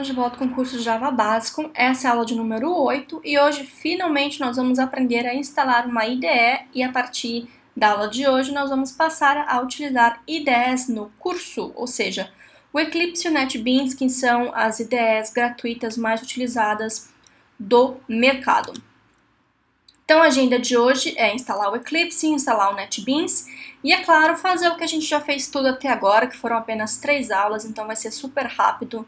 Estamos de volta com o curso Java Básico. Essa é a aula de número 8 e hoje finalmente nós vamos aprender a instalar uma IDE e a partir da aula de hoje nós vamos passar a utilizar IDEs no curso, ou seja, o Eclipse e o NetBeans, que são as IDEs gratuitas mais utilizadas do mercado. Então a agenda de hoje é instalar o Eclipse, instalar o NetBeans e, é claro, fazer o que a gente já fez tudo até agora, que foram apenas três aulas, então vai ser super rápido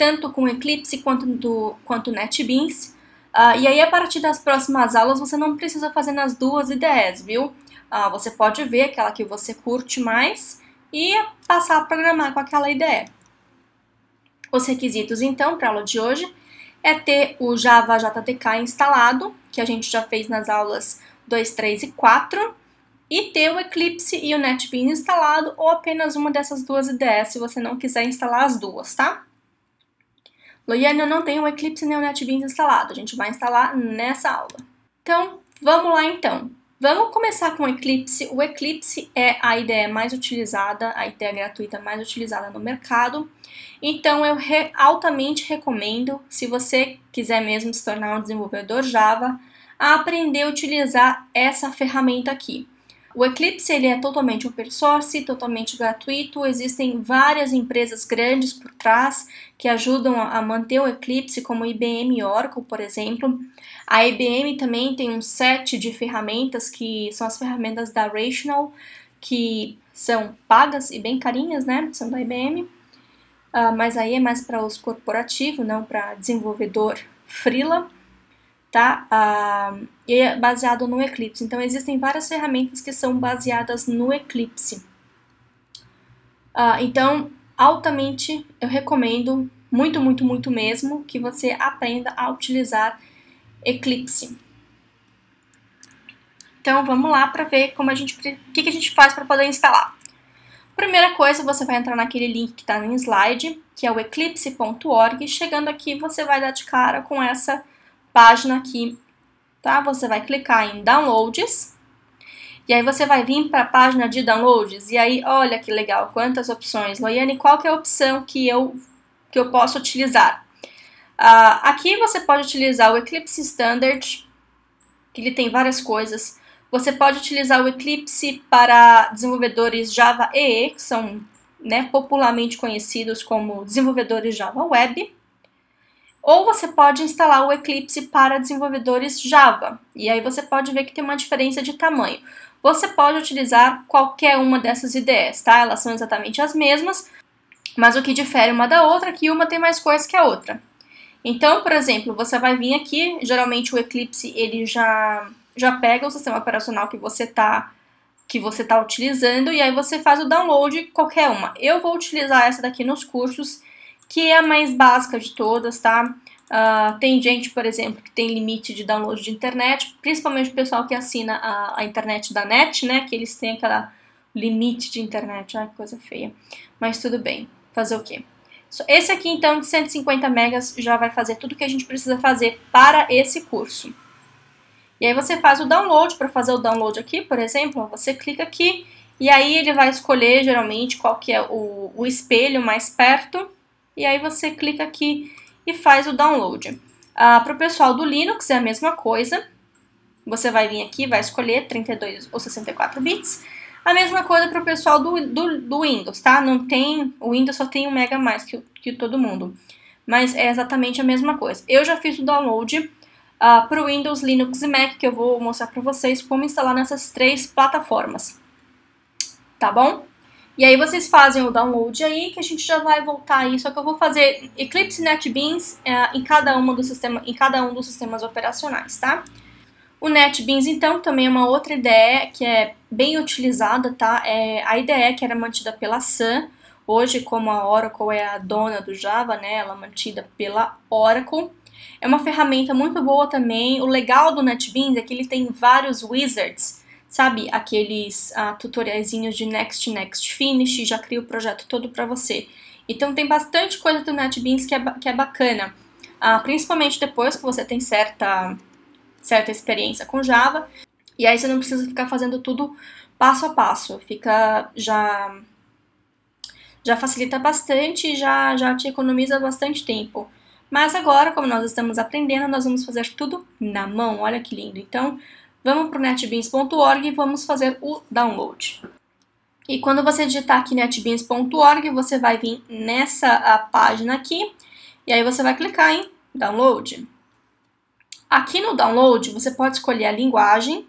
tanto com Eclipse quanto do quanto NetBeans. Uh, e aí, a partir das próximas aulas, você não precisa fazer nas duas IDEs, viu? Uh, você pode ver aquela que você curte mais e passar a programar com aquela IDE. Os requisitos, então, para a aula de hoje é ter o Java JTK instalado, que a gente já fez nas aulas 2, 3 e 4, e ter o Eclipse e o NetBeans instalado, ou apenas uma dessas duas IDEs, se você não quiser instalar as duas, tá? Loiane, eu não tenho o Eclipse nem o NetBeans instalado. A gente vai instalar nessa aula. Então, vamos lá então. Vamos começar com o Eclipse. O Eclipse é a ideia mais utilizada, a ideia gratuita mais utilizada no mercado. Então, eu re altamente recomendo, se você quiser mesmo se tornar um desenvolvedor Java, a aprender a utilizar essa ferramenta aqui. O Eclipse ele é totalmente open source, totalmente gratuito. Existem várias empresas grandes por trás que ajudam a manter o Eclipse, como IBM e Oracle, por exemplo. A IBM também tem um set de ferramentas que são as ferramentas da Rational, que são pagas e bem carinhas, né? São da IBM. Uh, ah, mas aí é mais para os corporativos, não para desenvolvedor freela tá? Ah, e é baseado no Eclipse. Então, existem várias ferramentas que são baseadas no Eclipse. Ah, então, altamente eu recomendo, muito, muito, muito mesmo, que você aprenda a utilizar Eclipse. Então, vamos lá para ver como a gente, o que, que a gente faz para poder instalar. Primeira coisa, você vai entrar naquele link que está no slide, que é o eclipse.org. Chegando aqui, você vai dar de cara com essa página aqui, tá? Você vai clicar em Downloads, e aí você vai vir para a página de downloads, e aí, olha que legal, quantas opções. Loiane, qual que é a opção que eu, que eu posso utilizar? Uh, aqui você pode utilizar o Eclipse Standard, que ele tem várias coisas. Você pode utilizar o Eclipse para desenvolvedores Java EE, que são né, popularmente conhecidos como desenvolvedores Java Web. Ou você pode instalar o Eclipse para desenvolvedores Java, e aí você pode ver que tem uma diferença de tamanho. Você pode utilizar qualquer uma dessas IDEs, tá? Elas são exatamente as mesmas, mas o que difere uma da outra é que uma tem mais coisas que a outra. Então, por exemplo, você vai vir aqui, geralmente o Eclipse ele já, já pega o sistema operacional que você está que você está utilizando e aí você faz o download qualquer uma. Eu vou utilizar essa daqui nos cursos que é a mais básica de todas, tá? Uh, tem gente, por exemplo, que tem limite de download de internet, principalmente o pessoal que assina a, a internet da net, né? Que eles têm aquela limite de internet, que coisa feia. Mas tudo bem, fazer o quê? Esse aqui, então, de 150 megas, já vai fazer tudo que a gente precisa fazer para esse curso. E aí você faz o download, para fazer o download aqui, por exemplo, você clica aqui, e aí ele vai escolher, geralmente, qual que é o, o espelho mais perto, e aí você clica aqui e faz o download. Ah, Para o pessoal do Linux é a mesma coisa, você vai vir aqui, vai escolher 32 ou 64 bits. A mesma coisa para o pessoal do, do, do, Windows, tá? Não tem, o Windows só tem um mega mais que, que todo mundo. Mas é exatamente a mesma coisa. Eu já fiz o download uh, ah, para o Windows, Linux e Mac, que eu vou mostrar para vocês como instalar nessas três plataformas. Tá bom? E aí vocês fazem o download aí, que a gente já vai voltar aí, só que eu vou fazer Eclipse NetBeans é, em, cada uma do sistema, em cada um dos sistemas operacionais, tá? O NetBeans, então, também é uma outra ideia que é bem utilizada, tá? É a ideia que era mantida pela Sun, hoje como a Oracle é a dona do Java, né, ela é mantida pela Oracle. É uma ferramenta muito boa também. O legal do NetBeans é que ele tem vários wizards, sabe, aqueles uh, tutoriaizinhos de Next, Next, Finish, já cria o projeto todo para você. Então tem bastante coisa do NetBeans que é, que é bacana, uh, principalmente depois que você tem certa, certa experiência com Java, e aí você não precisa ficar fazendo tudo passo a passo, fica já já facilita bastante e já, já te economiza bastante tempo. Mas agora, como nós estamos aprendendo, nós vamos fazer tudo na mão, olha que lindo. Então, vamos para o netbeans.org e vamos fazer o download. E quando você digitar aqui netbeans.org, você vai vir nessa página aqui, e aí você vai clicar em download. Aqui no download, você pode escolher a linguagem.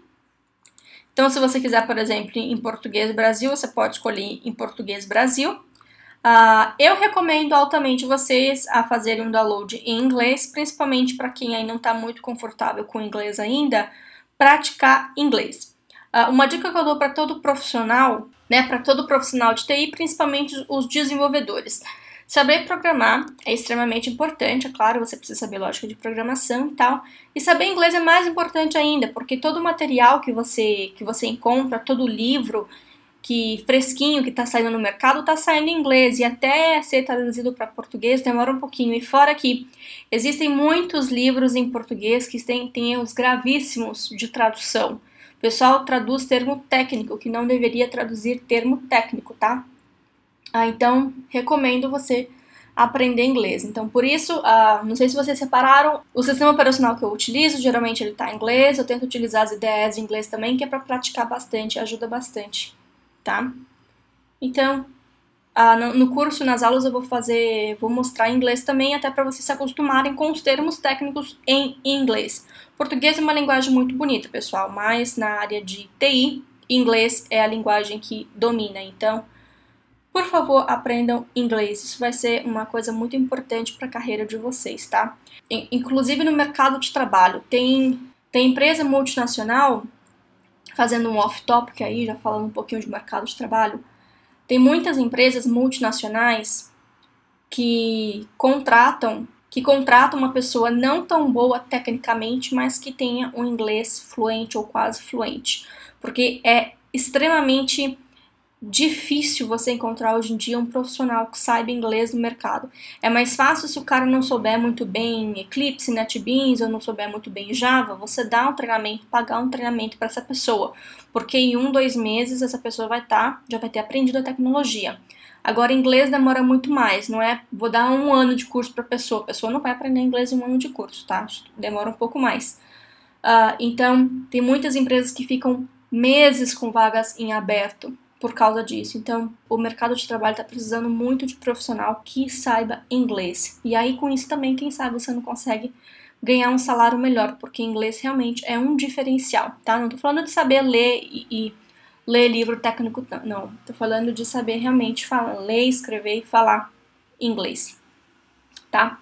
Então, se você quiser, por exemplo, em português Brasil, você pode escolher em português Brasil. Uh, eu recomendo altamente vocês a fazerem um download em inglês, principalmente para quem aí não está muito confortável com inglês ainda, praticar inglês. Uh, uma dica que eu dou para todo profissional, né, para todo profissional de TI, principalmente os desenvolvedores. Saber programar é extremamente importante, é claro, você precisa saber lógica de programação e tal. E saber inglês é mais importante ainda, porque todo material que você, que você encontra, todo livro que fresquinho que está saindo no mercado está saindo em inglês e até ser traduzido para português demora um pouquinho. E fora que existem muitos livros em português que têm, têm erros gravíssimos de tradução pessoal traduz termo técnico, que não deveria traduzir termo técnico, tá? Ah, então, recomendo você aprender inglês. Então, por isso, ah, não sei se vocês separaram, o sistema operacional que eu utilizo, geralmente ele está em inglês, eu tento utilizar as ideias em inglês também, que é para praticar bastante, ajuda bastante, tá? Então, ah, no, curso, nas aulas, eu vou fazer, vou mostrar inglês também, até para vocês se acostumarem com os termos técnicos em inglês. Português é uma linguagem muito bonita, pessoal, mas na área de TI, inglês é a linguagem que domina. Então, por favor, aprendam inglês. Isso vai ser uma coisa muito importante para a carreira de vocês, tá? Inclusive no mercado de trabalho. Tem, tem empresa multinacional, fazendo um off-topic aí, já falando um pouquinho de mercado de trabalho tem muitas empresas multinacionais que contratam que contratam uma pessoa não tão boa tecnicamente, mas que tenha um inglês fluente ou quase fluente, porque é extremamente difícil você encontrar hoje em dia um profissional que saiba inglês no mercado. É mais fácil se o cara não souber muito bem Eclipse, NetBeans ou não souber muito bem Java, você dá um treinamento, pagar um treinamento para essa pessoa, porque em um, dois meses essa pessoa vai estar, tá, já vai ter aprendido a tecnologia. Agora, inglês demora muito mais, não é? Vou dar um ano de curso para a pessoa, a pessoa não vai aprender inglês em um ano de curso, tá? Demora um pouco mais. Uh, então, tem muitas empresas que ficam meses com vagas em aberto por causa disso. Então, o mercado de trabalho está precisando muito de profissional que saiba inglês. E aí, com isso também, quem sabe você não consegue ganhar um salário melhor, porque inglês realmente é um diferencial, tá? Não estou falando de saber ler e, e, ler livro técnico, não. Estou falando de saber realmente falar, ler, escrever e falar inglês, tá?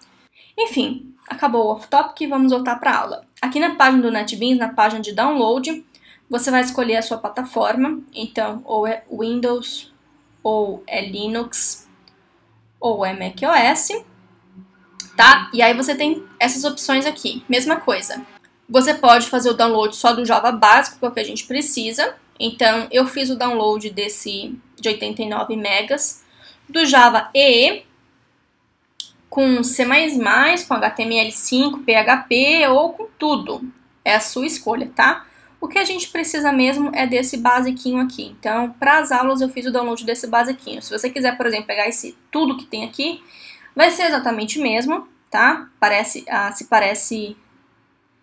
Enfim, acabou o off-topic, vamos voltar para a aula. Aqui na página do NetBeans, na página de download, você vai escolher a sua plataforma, então ou é Windows, ou é Linux, ou é macOS, tá? E aí você tem essas opções aqui, mesma coisa. Você pode fazer o download só do Java básico, que é o que a gente precisa. Então, eu fiz o download desse de 89 megas do Java EE com C++, com HTML5, PHP ou com tudo. É a sua escolha, tá? O que a gente precisa mesmo é desse basiquinho aqui. Então, para as aulas eu fiz o download desse basiquinho. Se você quiser, por exemplo, pegar esse tudo que tem aqui, vai ser exatamente o mesmo, tá? Parece, ah, se parece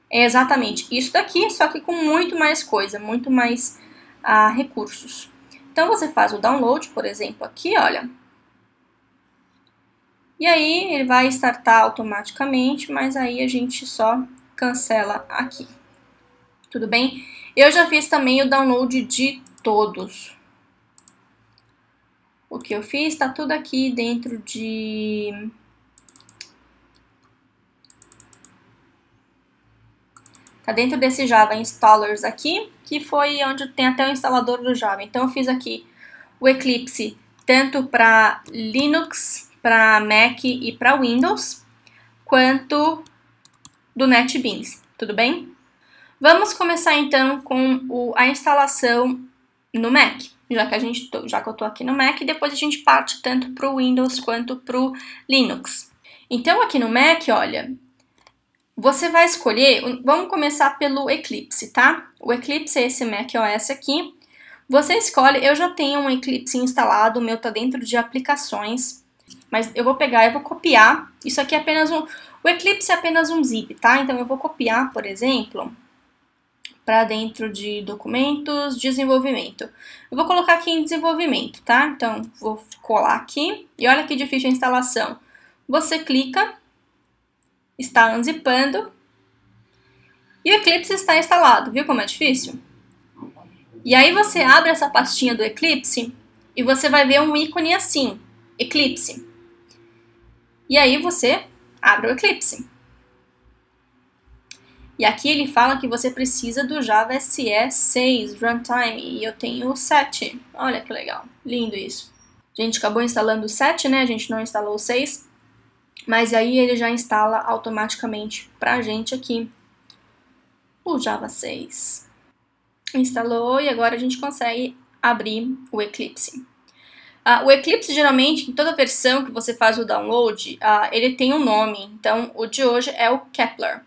é exatamente isso daqui, só que com muito mais coisa, muito mais ah, recursos. Então, você faz o download, por exemplo, aqui, olha. E aí, ele vai startar automaticamente, mas aí a gente só cancela aqui tudo bem? Eu já fiz também o download de todos. O que eu fiz está tudo aqui dentro de... Tá dentro desse Java Installers aqui, que foi onde tem até o instalador do Java. Então eu fiz aqui o Eclipse tanto para Linux, para Mac e para Windows, quanto do NetBeans, tudo bem? Vamos começar então com o, a instalação no Mac, já que a gente já que eu tô aqui no Mac, depois a gente parte tanto para o Windows quanto para o Linux. Então aqui no Mac, olha, você vai escolher, vamos começar pelo Eclipse, tá? O Eclipse é esse Mac OS aqui. Você escolhe, eu já tenho um Eclipse instalado, o meu tá dentro de aplicações, mas eu vou pegar, eu vou copiar, isso aqui é apenas um, o Eclipse é apenas um zip, tá? Então eu vou copiar, por exemplo, para dentro de documentos, desenvolvimento. Eu vou colocar aqui em desenvolvimento, tá? Então vou colar aqui, e olha que difícil a instalação. Você clica, está unzipando, e o Eclipse está instalado, viu como é difícil? E aí você abre essa pastinha do Eclipse e você vai ver um ícone assim, Eclipse. E aí você abre o Eclipse. E aqui ele fala que você precisa do Java SE 6 Runtime e eu tenho o 7. Olha que legal, lindo isso. A gente acabou instalando o 7, né? A gente não instalou o 6. Mas aí ele já instala automaticamente pra gente aqui o Java 6 instalou e agora a gente consegue abrir o Eclipse. Uh, o Eclipse, geralmente, em toda versão que você faz o download, uh, ele tem um nome. Então, o de hoje é o Kepler.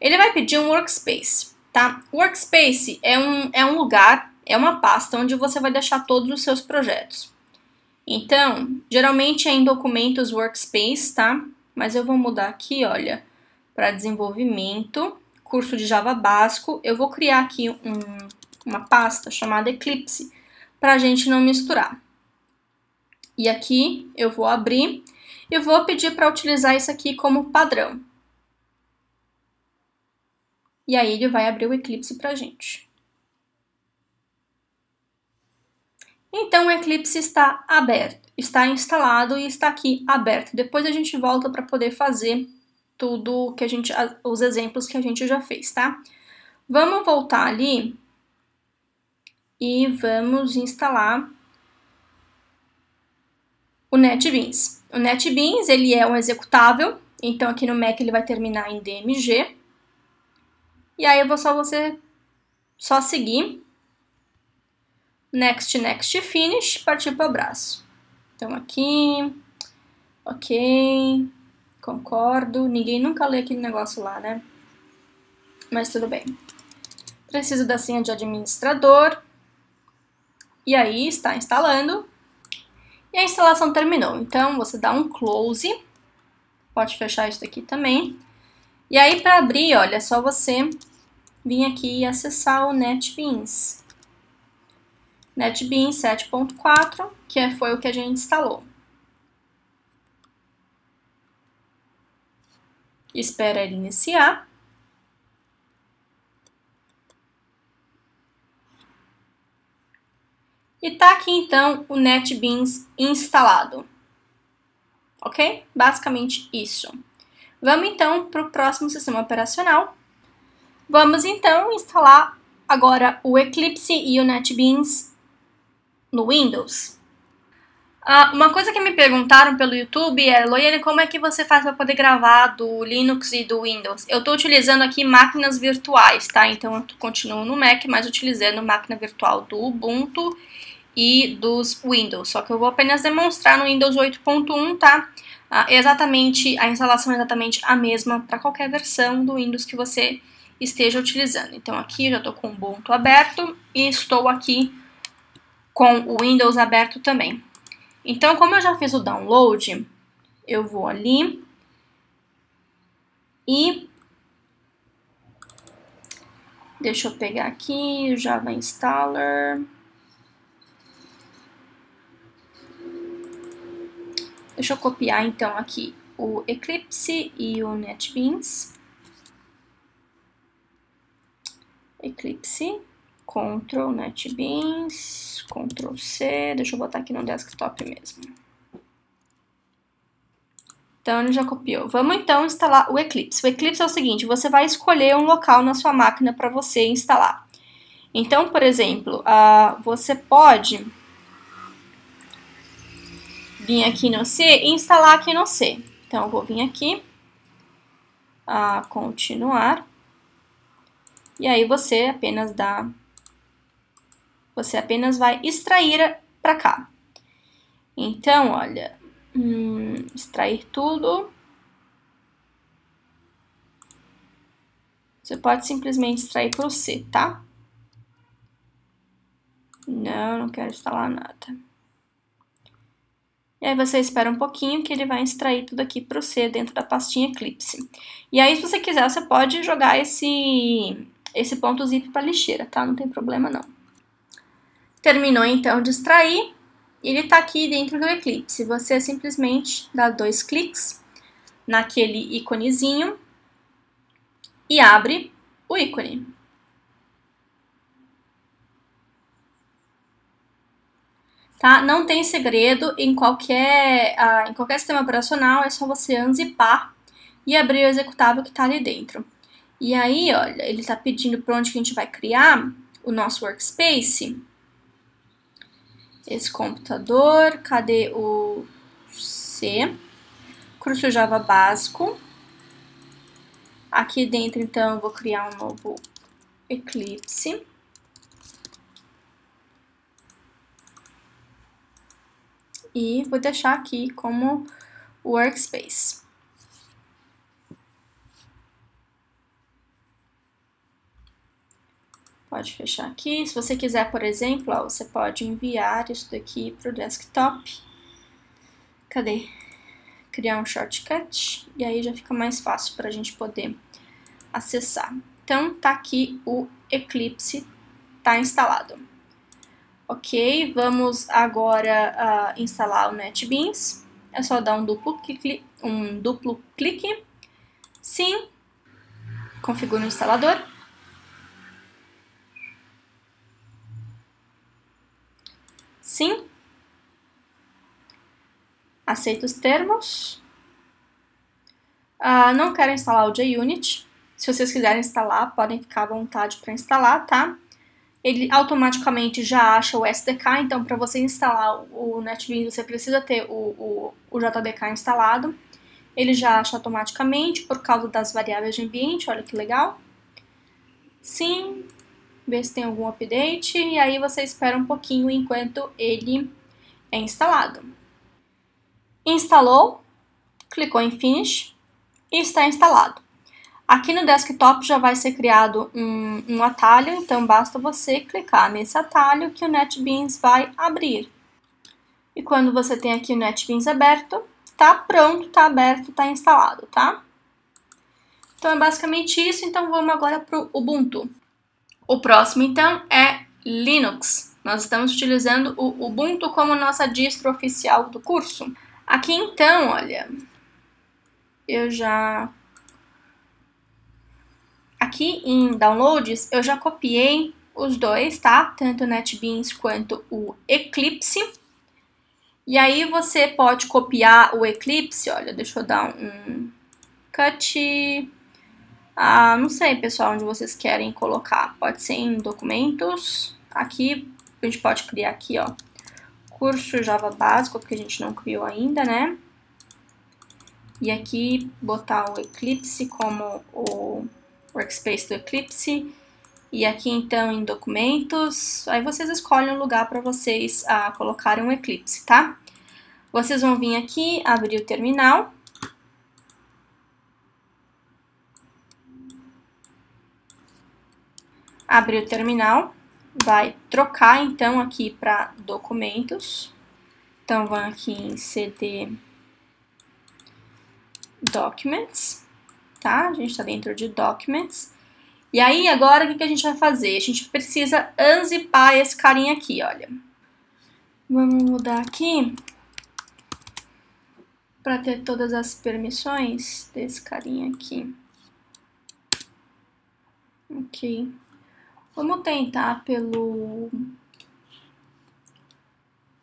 Ele vai pedir um workspace, tá? Workspace é um, é um lugar, é uma pasta onde você vai deixar todos os seus projetos. Então, geralmente é em documentos workspace, tá? Mas eu vou mudar aqui, olha, para desenvolvimento curso de Java básico, eu vou criar aqui um, uma pasta chamada Eclipse, para a gente não misturar. E aqui eu vou abrir e vou pedir para utilizar isso aqui como padrão. E aí ele vai abrir o Eclipse para a gente. Então o Eclipse está aberto, está instalado e está aqui aberto. Depois a gente volta para poder fazer tudo que a gente, os exemplos que a gente já fez, tá? Vamos voltar ali e vamos instalar o NetBeans. O NetBeans, ele é um executável, então aqui no Mac ele vai terminar em DMG. E aí vou só você só seguir next, next, finish, partir para o braço. Então aqui, ok, Concordo. Ninguém nunca lê aquele negócio lá, né? Mas tudo bem. Preciso da senha de administrador. E aí está instalando. E a instalação terminou. Então você dá um close. Pode fechar isso aqui também. E aí para abrir, olha, é só você vir aqui e acessar o NetBeans. NetBeans 7.4, que foi o que a gente instalou. espera ele iniciar. E tá aqui então o NetBeans instalado. Ok? Basicamente isso. Vamos então para o próximo sistema operacional. Vamos então instalar agora o Eclipse e o NetBeans no Windows. Ah, uma coisa que me perguntaram pelo YouTube é, Loiane, como é que você faz para poder gravar do Linux e do Windows? Eu estou utilizando aqui máquinas virtuais, tá? Então eu continuo no Mac, mas utilizando máquina virtual do Ubuntu e dos Windows. Só que eu vou apenas demonstrar no Windows 8.1, tá? Exatamente, a instalação é exatamente a mesma para qualquer versão do Windows que você esteja utilizando. Então aqui já estou com o Ubuntu aberto e estou aqui com o Windows aberto também. Então, como eu já fiz o download, eu vou ali e deixa eu pegar aqui o Java Installer. Deixa eu copiar então aqui o Eclipse e o NetBeans. Eclipse. Ctrl NetBeans, Ctrl C, deixa eu botar aqui no desktop mesmo. Então, ele já copiou. Vamos então instalar o Eclipse. O Eclipse é o seguinte, você vai escolher um local na sua máquina para você instalar. Então, por exemplo, uh, você pode vir aqui no C e instalar aqui no C. Então, eu vou vir aqui, a continuar, e aí você apenas dá você apenas vai extrair para cá. Então, olha, hum, extrair tudo. Você pode simplesmente extrair para o C, tá? Não, não quero instalar nada. E aí você espera um pouquinho que ele vai extrair tudo aqui para você dentro da pastinha Eclipse. E aí, se você quiser, você pode jogar esse, esse ponto zip para lixeira, tá? Não tem problema não. Terminou então de extrair, ele está aqui dentro do Eclipse. Você simplesmente dá dois cliques naquele íconezinho e abre o ícone. Tá? Não tem segredo, em qualquer, uh, em qualquer sistema operacional é só você unzipar e abrir o executável que está ali dentro. E aí, olha, ele está pedindo para onde que a gente vai criar o nosso workspace. Esse computador, cadê o C? Curso Java básico. Aqui dentro, então, eu vou criar um novo Eclipse. E vou deixar aqui como Workspace. Pode fechar aqui. Se você quiser, por exemplo, ó, você pode enviar isso daqui para o desktop. Cadê? Criar um shortcut. E aí já fica mais fácil para a gente poder acessar. Então, tá aqui o Eclipse, tá instalado. Ok, vamos agora uh, instalar o NetBeans. É só dar um duplo clique, um duplo clique. Sim, configura o instalador. Sim. Aceito os termos. Uh, não quero instalar o JUnit. Se vocês quiserem instalar, podem ficar à vontade para instalar, tá? Ele automaticamente já acha o SDK, então para você instalar o NetBeans você precisa ter o, o, o JDK instalado. Ele já acha automaticamente por causa das variáveis de ambiente, olha que legal. Sim, ver se tem algum update, e aí você espera um pouquinho enquanto ele é instalado. Instalou, clicou em Finish e está instalado. Aqui no desktop já vai ser criado um, um atalho, então basta você clicar nesse atalho que o NetBeans vai abrir. E quando você tem aqui o NetBeans aberto, está pronto, está aberto, está instalado, tá? Então é basicamente isso, então vamos agora para o Ubuntu. O próximo, então, é Linux. Nós estamos utilizando o Ubuntu como nossa distro oficial do curso. Aqui, então, olha, eu já... Aqui em Downloads, eu já copiei os dois, tá? Tanto o NetBeans quanto o Eclipse. E aí você pode copiar o Eclipse, olha, deixa eu dar um cut ah, não sei, pessoal, onde vocês querem colocar. Pode ser em documentos. Aqui, a gente pode criar aqui, ó, curso Java básico, porque a gente não criou ainda, né? E aqui botar o Eclipse como o workspace do Eclipse. E aqui, então, em documentos, aí vocês escolhem um lugar para vocês ah, colocarem um Eclipse, tá? Vocês vão vir aqui, abrir o terminal. abrir o terminal, vai trocar então aqui para documentos. Então, vão aqui em CD Documents, tá? A gente está dentro de Documents. E aí, agora, o que, que a gente vai fazer? A gente precisa unzipar esse carinha aqui, olha. Vamos mudar aqui para ter todas as permissões desse carinha aqui. Ok. Vamos tentar pelo...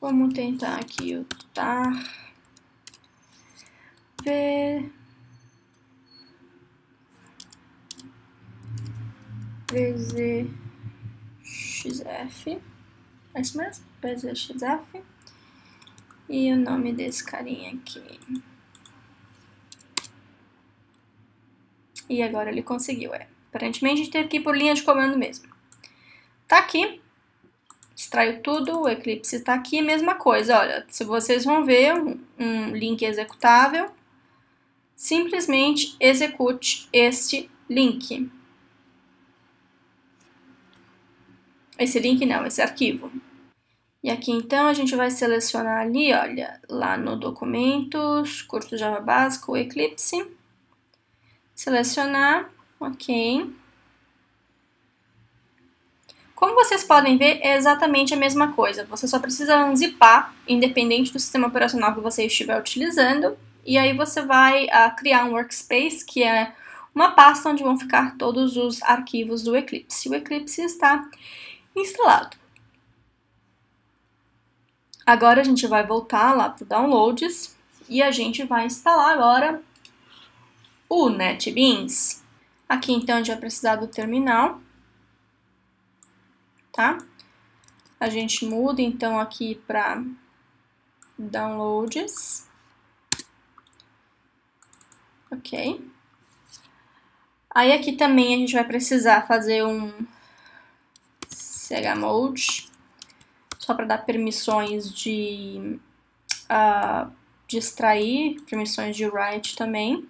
Vamos tentar aqui o tar... V... VZXF. É isso mesmo? VZXF. E o nome desse carinha aqui. E agora ele conseguiu, é. Aparentemente a gente teve que ir por linha de comando mesmo. Tá aqui. Extraiu tudo, o Eclipse está aqui, mesma coisa. Olha, se vocês vão ver um, um link executável, simplesmente execute este link. Esse link não, esse arquivo. E aqui então a gente vai selecionar ali, olha, lá no documentos, curso Java básico, Eclipse. Selecionar, ok. Como vocês podem ver, é exatamente a mesma coisa. Você só precisa unzipar, independente do sistema operacional que você estiver utilizando. E aí você vai uh, criar um workspace, que é uma pasta onde vão ficar todos os arquivos do Eclipse. O Eclipse está instalado. Agora a gente vai voltar lá para o Downloads e a gente vai instalar agora o NetBeans. Aqui então a gente vai precisar do terminal, tá? A gente muda então aqui para Downloads. Ok. Aí aqui também a gente vai precisar fazer um chmod só para dar permissões de, uh, de extrair, permissões de write também.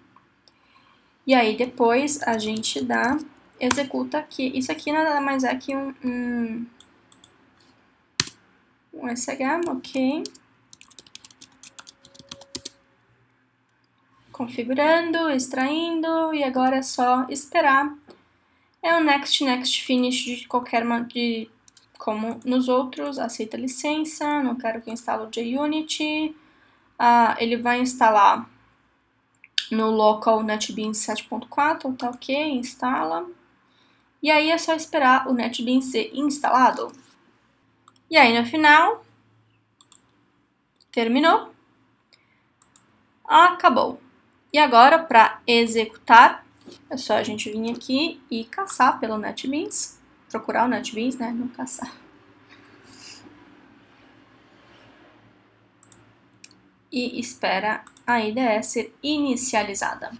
E aí depois a gente dá, executa aqui. Isso aqui nada mais é que um, um, um shm, ok. Configurando, extraindo e agora é só esperar. É o next, next, finish de qualquer de como nos outros, aceita licença, não quero que instale o JUnity. Ah, ele vai instalar no local NetBeans 7.4, tá ok, instala. E aí é só esperar o NetBeans ser instalado. E aí no final, terminou, acabou. E agora para executar, é só a gente vir aqui e caçar pelo NetBeans procurar o NetBeans, né? Não caçar. E espera a IDE ser inicializada.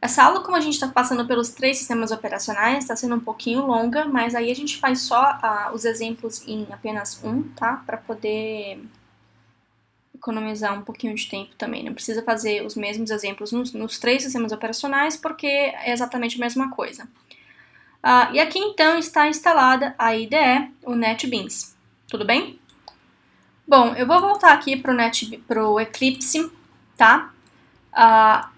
Essa aula, como a gente está passando pelos três sistemas operacionais, está sendo um pouquinho longa, mas aí a gente faz só uh, os exemplos em apenas um, tá? Para poder economizar um pouquinho de tempo também. Não precisa fazer os mesmos exemplos nos, nos três sistemas operacionais, porque é exatamente a mesma coisa. Uh, e aqui então está instalada a IDE, o NetBeans. Tudo bem? Bom, eu vou voltar aqui para o Eclipse, tá? Uh,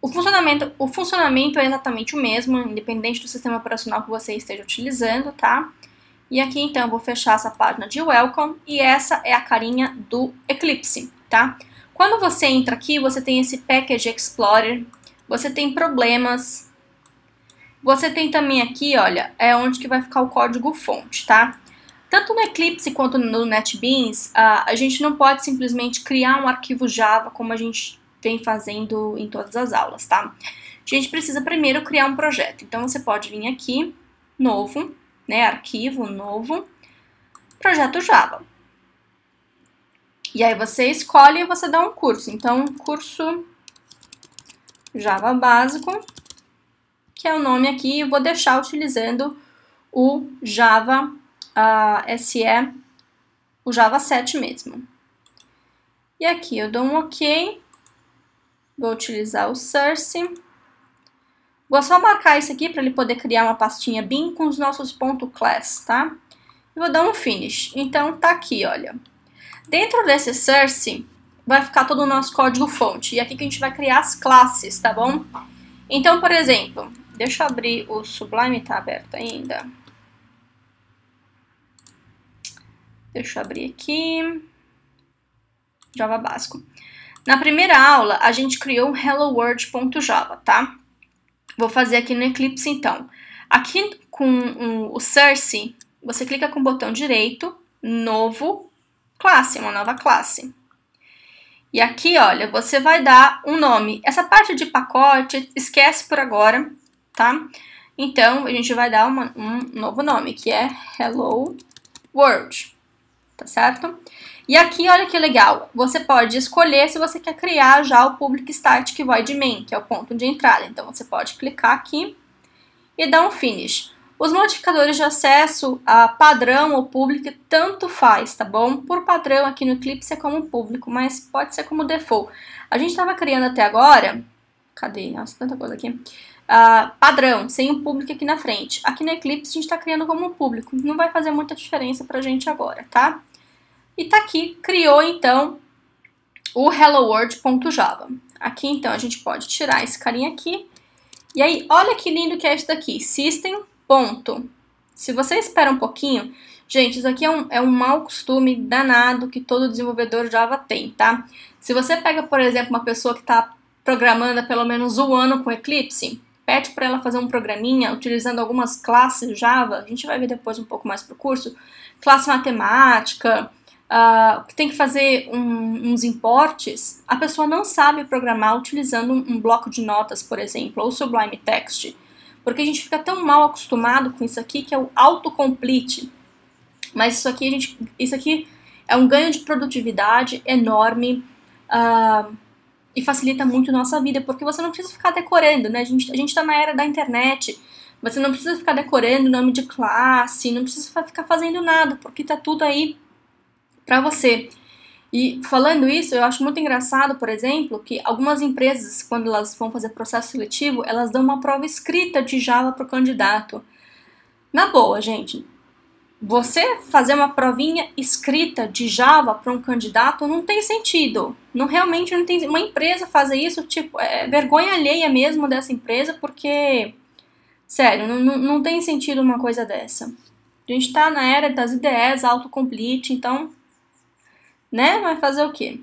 o, funcionamento, o funcionamento é exatamente o mesmo, independente do sistema operacional que você esteja utilizando, tá? E aqui então vou fechar essa página de Welcome e essa é a carinha do Eclipse, tá? Quando você entra aqui, você tem esse Package Explorer, você tem problemas, você tem também aqui, olha, é onde que vai ficar o código fonte, tá? Tanto no Eclipse quanto no NetBeans, a gente não pode simplesmente criar um arquivo Java como a gente vem fazendo em todas as aulas, tá? A gente precisa primeiro criar um projeto. Então, você pode vir aqui, novo, né, arquivo, novo, projeto Java. E aí você escolhe e você dá um curso. Então, curso Java básico que é o nome aqui, eu vou deixar utilizando o Java uh, SE, o Java 7 mesmo. E aqui eu dou um OK, vou utilizar o source, vou só marcar isso aqui para ele poder criar uma pastinha bin com os nossos .class, tá? Vou dar um finish. Então tá aqui, olha. Dentro desse source vai ficar todo o nosso código fonte. E aqui que a gente vai criar as classes, tá bom? Então, por exemplo, Deixa eu abrir o Sublime, tá aberto ainda. Deixa eu abrir aqui. Java básico. Na primeira aula, a gente criou um helloworld.java, tá? Vou fazer aqui no Eclipse, então. Aqui com o source, você clica com o botão direito, novo, classe, uma nova classe. E aqui, olha, você vai dar um nome. Essa parte de pacote, esquece por agora, tá? Então, a gente vai dar uma, um novo nome, que é Hello World, tá certo? E aqui, olha que legal, você pode escolher se você quer criar já o Public Static Void Main, que é o ponto de entrada. Então, você pode clicar aqui e dar um Finish. Os modificadores de acesso a padrão ou público tanto faz, tá bom? Por padrão aqui no Eclipse é como público, mas pode ser como default. A gente estava criando até agora cadê? Nossa, tanta coisa aqui. Uh, padrão, sem o público aqui na frente. Aqui no Eclipse a gente está criando como público. Não vai fazer muita diferença pra gente agora, tá? E tá aqui, criou então o helloworld.java. Aqui então a gente pode tirar esse carinha aqui. E aí, olha que lindo que é isso daqui, system. Ponto. Se você espera um pouquinho, gente, isso aqui é um, é um mau costume danado que todo desenvolvedor Java tem, tá? Se você pega, por exemplo, uma pessoa que está programando há pelo menos um ano com Eclipse, pede para ela fazer um programinha utilizando algumas classes Java, a gente vai ver depois um pouco mais pro curso, classe matemática, uh, que tem que fazer um, uns importes, a pessoa não sabe programar utilizando um, um bloco de notas, por exemplo, ou Sublime Text, porque a gente fica tão mal acostumado com isso aqui que é o autocomplete. Mas isso aqui, a gente, isso aqui é um ganho de produtividade enorme uh, e facilita muito a nossa vida, porque você não precisa ficar decorando, né? A gente a está na era da internet, você não precisa ficar decorando nome de classe, não precisa ficar fazendo nada, porque tá tudo aí para você. E falando isso, eu acho muito engraçado, por exemplo, que algumas empresas, quando elas vão fazer processo seletivo, elas dão uma prova escrita de Java para o candidato. Na boa, gente, você fazer uma provinha escrita de Java para um candidato não tem sentido. Não realmente não tem. Uma empresa fazer isso, tipo, é vergonha alheia mesmo dessa empresa, porque sério, não, não, não tem sentido uma coisa dessa. A gente está na era das IDEs, autocomplete, então né? Vai fazer o quê?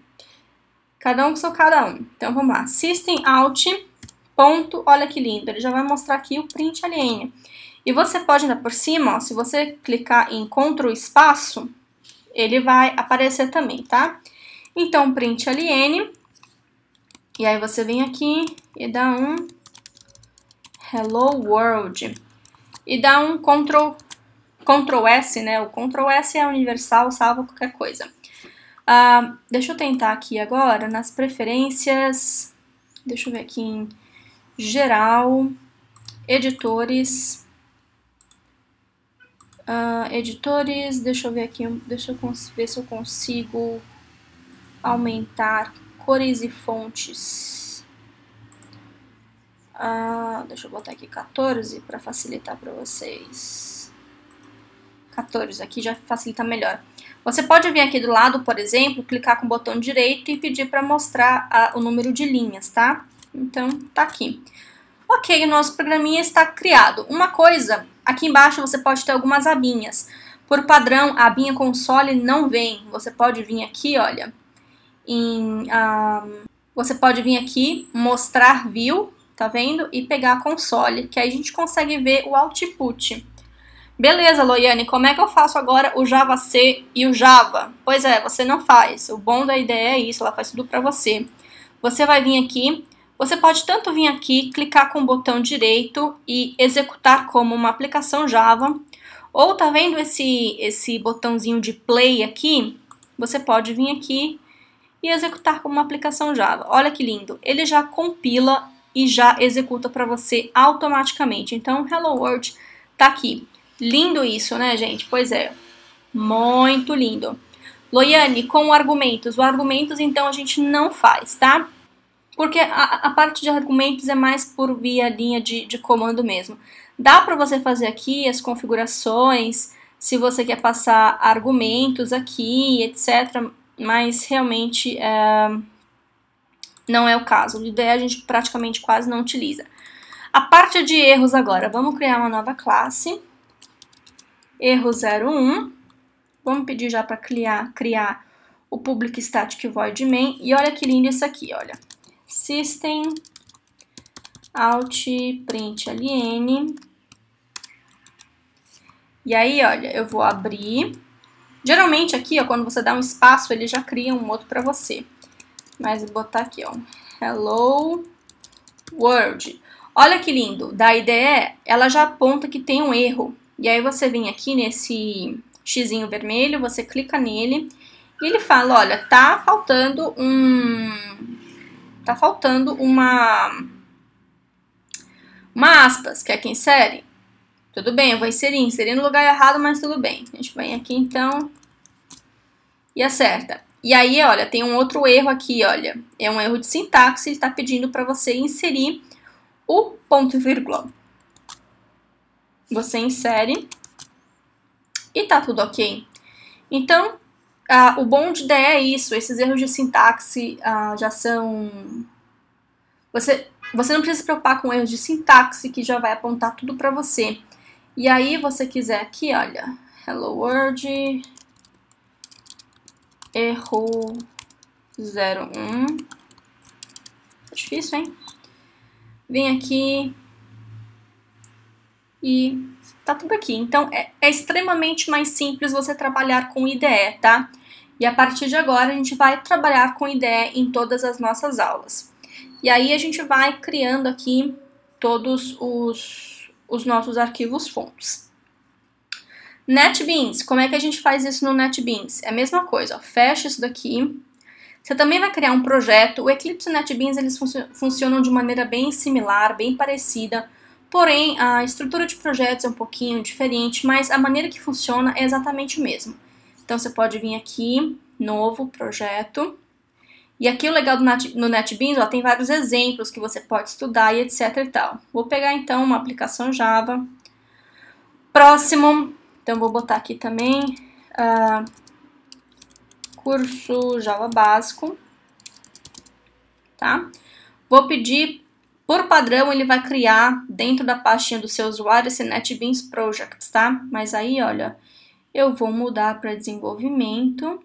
Cada um com seu cada um. Então vamos lá. System out. Ponto, olha que lindo. Ele já vai mostrar aqui o print alien. E você pode andar por cima, ó, se você clicar em Ctrl espaço, ele vai aparecer também, tá? Então, print alien. E aí você vem aqui e dá um Hello World. E dá um Ctrl, Ctrl S, né? O Ctrl S é universal, salva qualquer coisa. Uh, deixa eu tentar aqui agora nas preferências. Deixa eu ver aqui em geral, editores. Uh, editores, deixa eu ver aqui, deixa eu ver se eu consigo aumentar cores e fontes. Uh, deixa eu botar aqui 14 para facilitar para vocês. 14, aqui já facilita melhor. Você pode vir aqui do lado, por exemplo, clicar com o botão direito e pedir para mostrar a, o número de linhas, tá? Então, tá aqui. Ok, o nosso programinha está criado. Uma coisa, aqui embaixo você pode ter algumas abinhas. Por padrão, a abinha console não vem. Você pode vir aqui, olha, em, um, você pode vir aqui, mostrar view, tá vendo? E pegar console, que aí a gente consegue ver o output. Beleza, Loiane, como é que eu faço agora o Java C e o Java? Pois é, você não faz. O bom da ideia é isso, ela faz tudo para você. Você vai vir aqui, você pode tanto vir aqui, clicar com o botão direito e executar como uma aplicação Java, ou tá vendo esse, esse botãozinho de play aqui? Você pode vir aqui e executar como uma aplicação Java. Olha que lindo, ele já compila e já executa para você automaticamente. Então, Hello World tá aqui. Lindo isso, né, gente? Pois é. Muito lindo. Loiane, com argumentos. O argumentos, então, a gente não faz, tá? Porque a, a parte de argumentos é mais por via linha de, de comando mesmo. Dá para você fazer aqui as configurações, se você quer passar argumentos aqui, etc. Mas realmente é, não é o caso. O ideia a gente praticamente quase não utiliza. A parte de erros agora. Vamos criar uma nova classe. Erro 01. Vamos pedir já para criar, criar o public static void main. E olha que lindo isso aqui, olha. System out print. E aí, olha, eu vou abrir. Geralmente aqui, ó, quando você dá um espaço, ele já cria um outro para você. Mas vou botar aqui, ó, hello world. Olha que lindo. Da IDE, ela já aponta que tem um erro. E aí você vem aqui nesse xizinho vermelho, você clica nele e ele fala, olha, tá faltando um... Tá faltando uma... Uma aspas, quer que insere? Tudo bem, eu vou inserir, inserir no lugar errado, mas tudo bem. A gente vem aqui então e acerta. E aí, olha, tem um outro erro aqui, olha. É um erro de sintaxe, ele está pedindo para você inserir o ponto e vírgula. Você insere e tá tudo ok. Então, ah, o bom de IDE é isso, esses erros de sintaxe ah, já são... Você, você não precisa se preocupar com erros de sintaxe, que já vai apontar tudo para você. E aí, você quiser aqui, olha, hello world, erro 01. Tá difícil, hein? Vem aqui e tá tudo aqui. Então, é, é, extremamente mais simples você trabalhar com IDE, tá? E a partir de agora, a gente vai trabalhar com IDE em todas as nossas aulas. E aí, a gente vai criando aqui todos os, os nossos arquivos fontes. NetBeans, como é que a gente faz isso no NetBeans? É a mesma coisa, ó, fecha isso daqui. Você também vai criar um projeto. O Eclipse e o NetBeans eles funcionam de maneira bem similar, bem parecida. Porém, a estrutura de projetos é um pouquinho diferente, mas a maneira que funciona é exatamente o mesmo. Então, você pode vir aqui, novo projeto. E aqui o legal do Net, no NetBeans, ó, tem vários exemplos que você pode estudar e etc e tal. Vou pegar então uma aplicação Java. Próximo, então, vou botar aqui também uh, curso Java básico, tá? Vou pedir, por padrão, ele vai criar dentro da pastinha do seu usuário esse NetBeans Projects, tá? Mas aí, olha, eu vou mudar para desenvolvimento.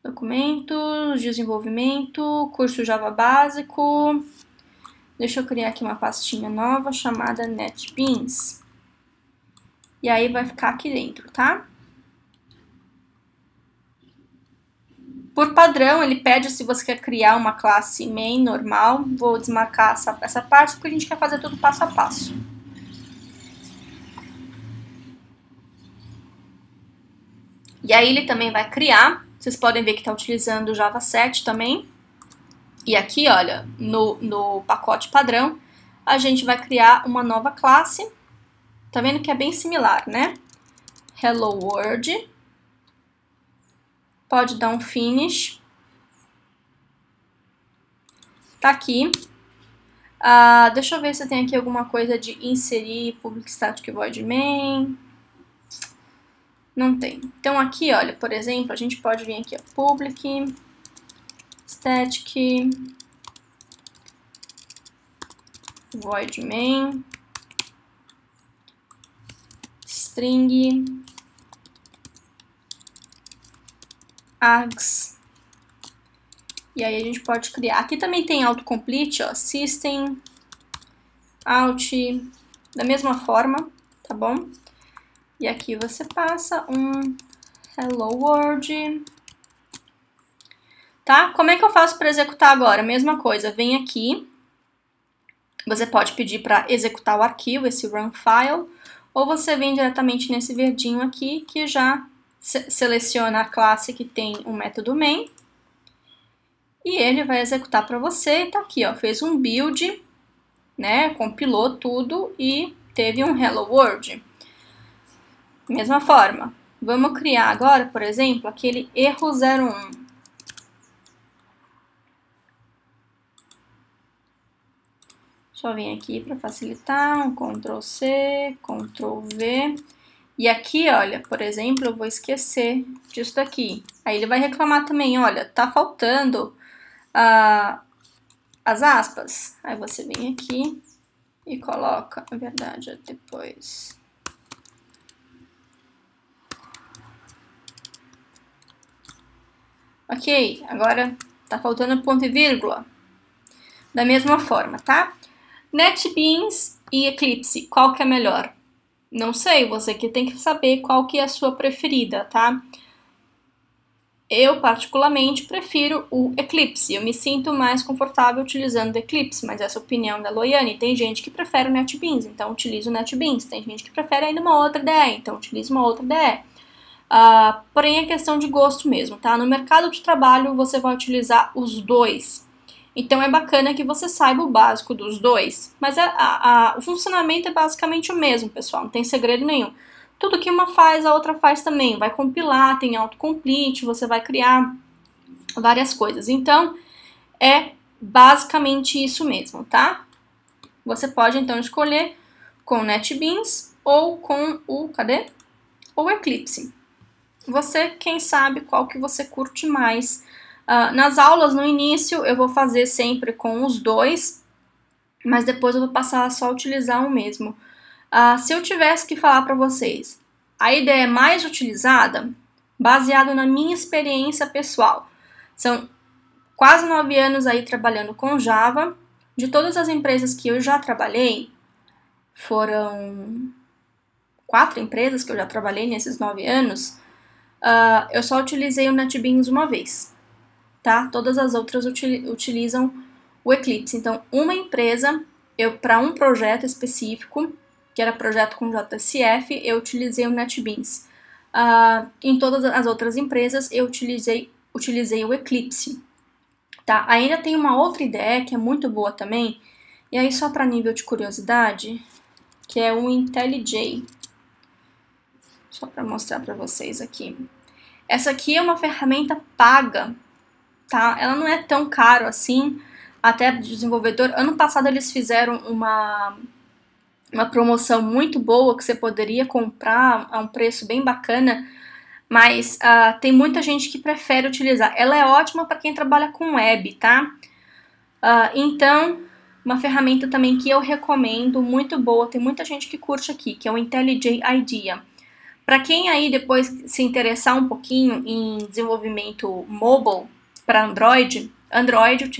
Documentos, desenvolvimento, curso Java básico. Deixa eu criar aqui uma pastinha nova chamada NetBeans. E aí vai ficar aqui dentro, tá? Por padrão, ele pede se você quer criar uma classe main normal. Vou desmarcar essa, essa parte porque a gente quer fazer tudo passo a passo. E aí ele também vai criar. Vocês podem ver que está utilizando o Java 7 também. E aqui, olha, no, no pacote padrão, a gente vai criar uma nova classe Tá vendo que é bem similar, né? Hello World. Pode dar um finish. Tá aqui. Ah, deixa eu ver se tem aqui alguma coisa de inserir public static void main. Não tem. Então aqui, olha, por exemplo, a gente pode vir aqui, ó, public static void main string args. E aí a gente pode criar. Aqui também tem autocomplete, ó, system out, da mesma forma, tá bom? E aqui você passa um hello world. Tá? Como é que eu faço para executar agora? Mesma coisa, vem aqui. Você pode pedir para executar o arquivo, esse run file ou você vem diretamente nesse verdinho aqui, que já se seleciona a classe que tem o método main, e ele vai executar para você, e tá aqui, ó, fez um build, né, compilou tudo e teve um hello world. Mesma forma, vamos criar agora, por exemplo, aquele erro 01. Só vim aqui para facilitar, um Ctrl C, Ctrl V. E aqui, olha, por exemplo, eu vou esquecer disso daqui. Aí ele vai reclamar também, olha, tá faltando uh, as aspas. Aí você vem aqui e coloca, a verdade, é depois. Ok, agora tá faltando ponto e vírgula. Da mesma forma, tá? NetBeans e Eclipse, qual que é melhor? Não sei, você que tem que saber qual que é a sua preferida, tá? Eu, particularmente, prefiro o Eclipse. Eu me sinto mais confortável utilizando o Eclipse, mas essa é a opinião da Loiane. Tem gente que prefere o NetBeans, então utilizo o NetBeans. Tem gente que prefere ainda uma outra ideia, então utilizo uma outra ideia. Uh, porém, é questão de gosto mesmo, tá? No mercado de trabalho, você vai utilizar os dois. Então é bacana que você saiba o básico dos dois, mas a, a, a, o funcionamento é basicamente o mesmo, pessoal, não tem segredo nenhum. tudo que uma faz, a outra faz também. Vai compilar, tem autocomplete, você vai criar várias coisas. Então, é basicamente isso mesmo, tá? Você pode então escolher com NetBeans ou com o, cadê? O Eclipse. Você, quem sabe, qual que você curte mais. Uh, nas aulas, no início, eu vou fazer sempre com os dois, mas depois eu vou passar a só utilizar um mesmo. Uh, se eu tivesse que falar para vocês, a ideia mais utilizada, baseado na minha experiência pessoal, são quase nove anos aí trabalhando com Java. De todas as empresas que eu já trabalhei, foram quatro empresas que eu já trabalhei nesses nove anos, uh, eu só utilizei o NetBeans uma vez, tá? Todas as outras util utilizam o Eclipse. Então, uma empresa, eu para um projeto específico, que era projeto com JSF, eu utilizei o NetBeans. Uh, em todas as outras empresas, eu utilizei, utilizei o Eclipse. Tá? Ainda tem uma outra ideia que é muito boa também, e aí só para nível de curiosidade, que é o IntelliJ. Só para mostrar para vocês aqui. Essa aqui é uma ferramenta paga, tá? Ela não é tão caro assim, até desenvolvedor. Ano passado eles fizeram uma uma promoção muito boa que você poderia comprar a um preço bem bacana, mas uh, tem muita gente que prefere utilizar. Ela é ótima para quem trabalha com web, tá? Uh, então, uma ferramenta também que eu recomendo, muito boa, tem muita gente que curte aqui, que é o IntelliJ IDEA. Para quem aí depois se interessar um pouquinho em desenvolvimento mobile para Android, Android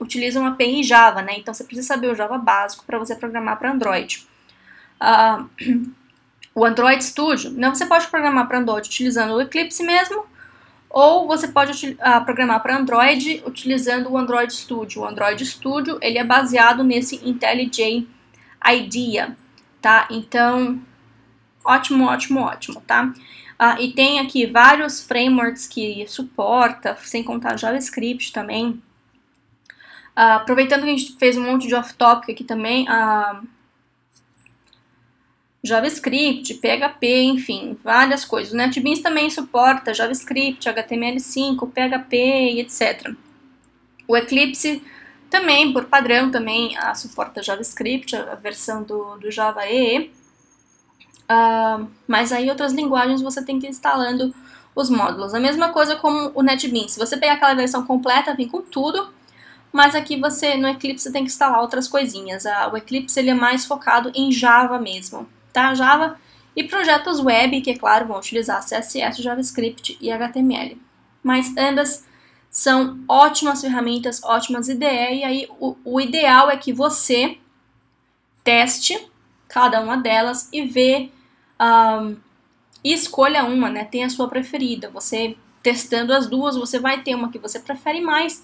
utiliza uma API Java, né? Então você precisa saber o Java básico para você programar para Android. Uh, o Android Studio, né? Você pode programar para Android utilizando o Eclipse mesmo, ou você pode uh, programar para Android utilizando o Android Studio. O Android Studio ele é baseado nesse IntelliJ IDEA, tá? Então, ótimo, ótimo, ótimo, tá? Ah, e tem aqui vários frameworks que suporta, sem contar JavaScript também. Ah, aproveitando que a gente fez um monte de off-topic aqui também, ah, JavaScript, PHP, enfim, várias coisas. O NetBeans também suporta JavaScript, HTML5, PHP e etc. O Eclipse também, por padrão, também ah, suporta JavaScript, a versão do, do Java EE. Uh, mas aí outras linguagens você tem que ir instalando os módulos. A mesma coisa como o NetBeans. Se você pegar aquela versão completa, vem com tudo, mas aqui você no Eclipse você tem que instalar outras coisinhas. Uh, o Eclipse ele é mais focado em Java mesmo, tá? Java e projetos web, que é claro, vão utilizar CSS, JavaScript e HTML. Mas ambas são ótimas ferramentas, ótimas IDE, e aí o, o ideal é que você teste cada uma delas e vê um, e escolha uma, né? Tem a sua preferida. Você testando as duas, você vai ter uma que você prefere mais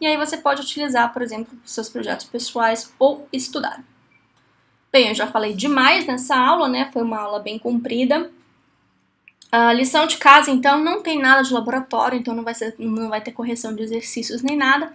e aí você pode utilizar, por exemplo, seus projetos pessoais ou estudar. Bem, eu já falei demais nessa aula, né? Foi uma aula bem comprida. A lição de casa, então, não tem nada de laboratório, então não vai, ser, não vai ter correção de exercícios nem nada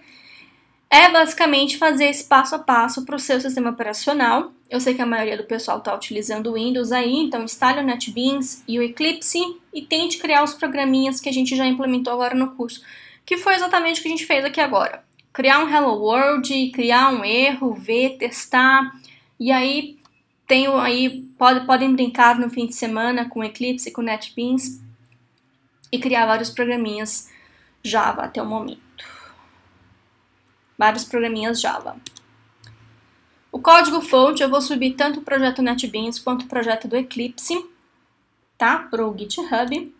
é basicamente fazer esse passo a passo para o seu sistema operacional. Eu sei que a maioria do pessoal está utilizando o Windows aí, então instale o NetBeans e o Eclipse e tente criar os programinhas que a gente já implementou agora no curso, que foi exatamente o que a gente fez aqui agora. Criar um Hello World, criar um erro, ver, testar, e aí tenho aí pode, podem brincar no fim de semana com Eclipse e com NetBeans e criar vários programinhas Java até o momento vários programinhas Java. O código-fonte eu vou subir tanto o projeto NetBeans quanto o projeto do Eclipse, tá? Para o GitHub.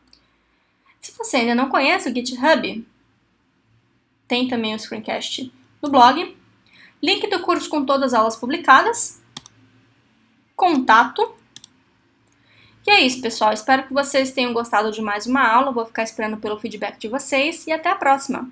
Se você ainda não conhece o GitHub, tem também o screencast no blog. Link do curso com todas as aulas publicadas. Contato. E é isso, pessoal. Espero que vocês tenham gostado de mais uma aula. Vou ficar esperando pelo feedback de vocês e até a próxima!